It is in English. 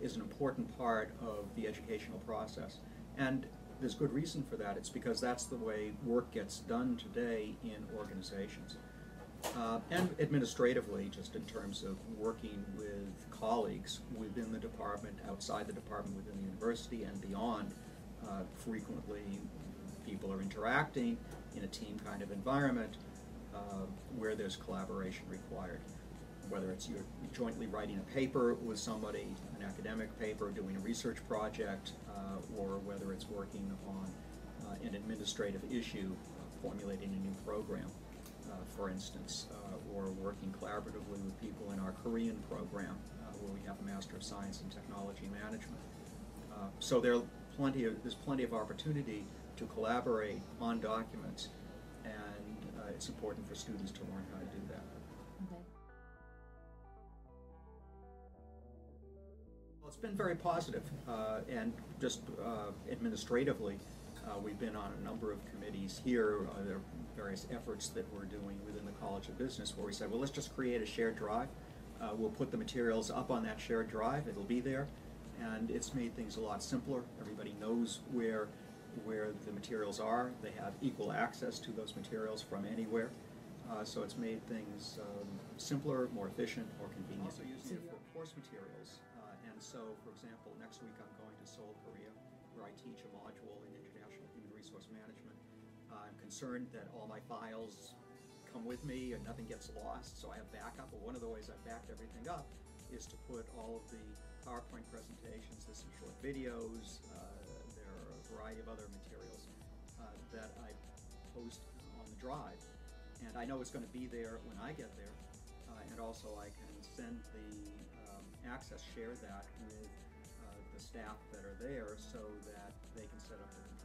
is an important part of the educational process. And there's good reason for that. It's because that's the way work gets done today in organizations. Uh, and administratively, just in terms of working with colleagues within the department, outside the department, within the university, and beyond. Uh, frequently, people are interacting in a team kind of environment uh, where there's collaboration required. Whether it's you're jointly writing a paper with somebody, an academic paper, doing a research project, uh, or whether it's working on uh, an administrative issue, uh, formulating a new program uh, for instance, uh, or working collaboratively with people in our Korean program, where we have a Master of Science in Technology Management. So there plenty of, there's plenty of opportunity to collaborate on documents, and it's important for students to learn how to do that. Okay. Well, it's been very positive, uh, and just uh, administratively, uh, we've been on a number of committees here. Uh, there are various efforts that we're doing within the College of Business where we said, well, let's just create a shared drive. Uh, we'll put the materials up on that shared drive. It'll be there, and it's made things a lot simpler. Everybody knows where where the materials are. They have equal access to those materials from anywhere. Uh, so it's made things um, simpler, more efficient, more convenient. Also using it for course materials. Uh, and so, for example, next week I'm going to Seoul, Korea, where I teach a module in international human resource management. Uh, I'm concerned that all my files come with me and nothing gets lost, so I have backup. But one of the ways I've backed everything up is to put all of the PowerPoint presentations, there's some short videos, uh, there are a variety of other materials uh, that I post on the drive. And I know it's going to be there when I get there. Also I can send the um, access, share that with uh, the staff that are there so that they can set up their